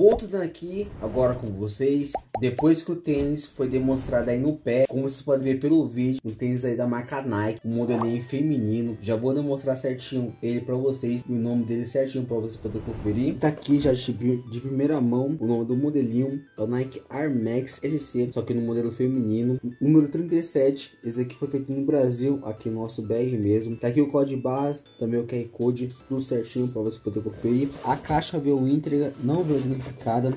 Voltando aqui agora com vocês. Depois que o tênis foi demonstrado aí no pé, como vocês podem ver pelo vídeo, o tênis aí da marca Nike, um modelinho feminino. Já vou demonstrar certinho ele pra vocês o nome dele certinho pra vocês poderem conferir. Tá aqui já de, de primeira mão o nome do modelinho, é o Nike Air Max SC, só que no modelo feminino. Número 37, esse aqui foi feito no Brasil, aqui no nosso BR mesmo. Tá aqui o código barra, também o QR Code, tudo certinho pra você poder conferir. A caixa veio íntegra, não veio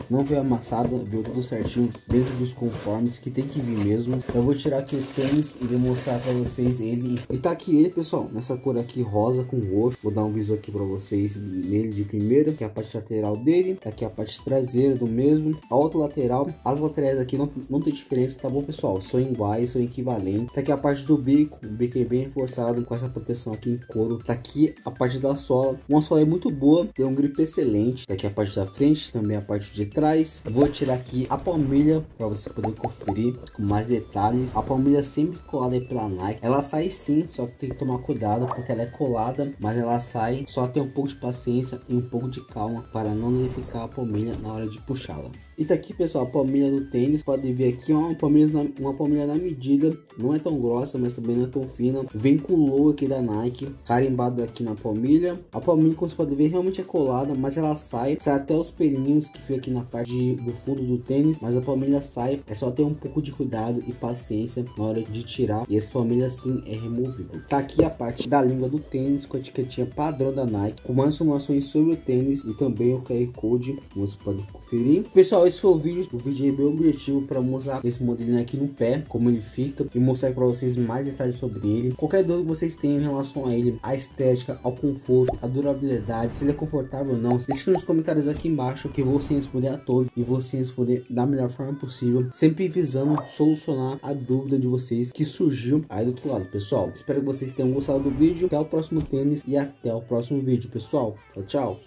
não veio amassada, veio tudo certinho dentro dos conformes que tem que vir mesmo. Eu vou tirar aqui os tênis e demonstrar pra vocês ele. E tá aqui ele, pessoal, nessa cor aqui rosa com roxo. Vou dar um visual aqui pra vocês nele de primeira, que é a parte lateral dele. Tá aqui a parte traseira do mesmo. A outra lateral, as laterais aqui não, não tem diferença, tá bom, pessoal? São iguais, são equivalentes. Tá aqui a parte do bico, o bico é bem reforçado com essa proteção aqui em couro. Tá aqui a parte da sola, uma sola é muito boa, tem um grip excelente. Tá aqui a parte da frente, também a parte de trás. Vou tirar aqui a palmilha para você poder conferir com mais detalhes. A palmilha sempre colada pela Nike. Ela sai sim, só que tem que tomar cuidado porque ela é colada, mas ela sai. Só tem um pouco de paciência e um pouco de calma para não danificar a palmilha na hora de puxá-la. E tá aqui pessoal, a palmilha do tênis, pode ver aqui uma palmilha, na, uma palmilha na medida, não é tão grossa, mas também não é tão fina. Vem com o logo aqui da Nike, carimbado aqui na palmilha. A palmilha, como você pode ver, realmente é colada, mas ela sai, sai até os pelinhos que fica aqui na parte do fundo do tênis, mas a palmilha sai, é só ter um pouco de cuidado e paciência na hora de tirar, e essa palmilha sim é removível. Tá aqui a parte da língua do tênis, com a etiquetinha padrão da Nike, com mais informações sobre o tênis e também o QR Code, você pode conferir. Pessoal, esse foi o vídeo. O vídeo é bem objetivo para mostrar esse modelinho aqui no pé, como ele fica e mostrar para vocês mais detalhes sobre ele. Qualquer dúvida que vocês tenham em relação a ele, a estética, ao conforto, a durabilidade, se ele é confortável ou não, deixe nos comentários aqui embaixo que eu vou sim responder a todos e sim responder da melhor forma possível, sempre visando solucionar a dúvida de vocês que surgiu aí do outro lado, pessoal. Espero que vocês tenham gostado do vídeo. Até o próximo tênis e até o próximo vídeo, pessoal. Tchau, tchau.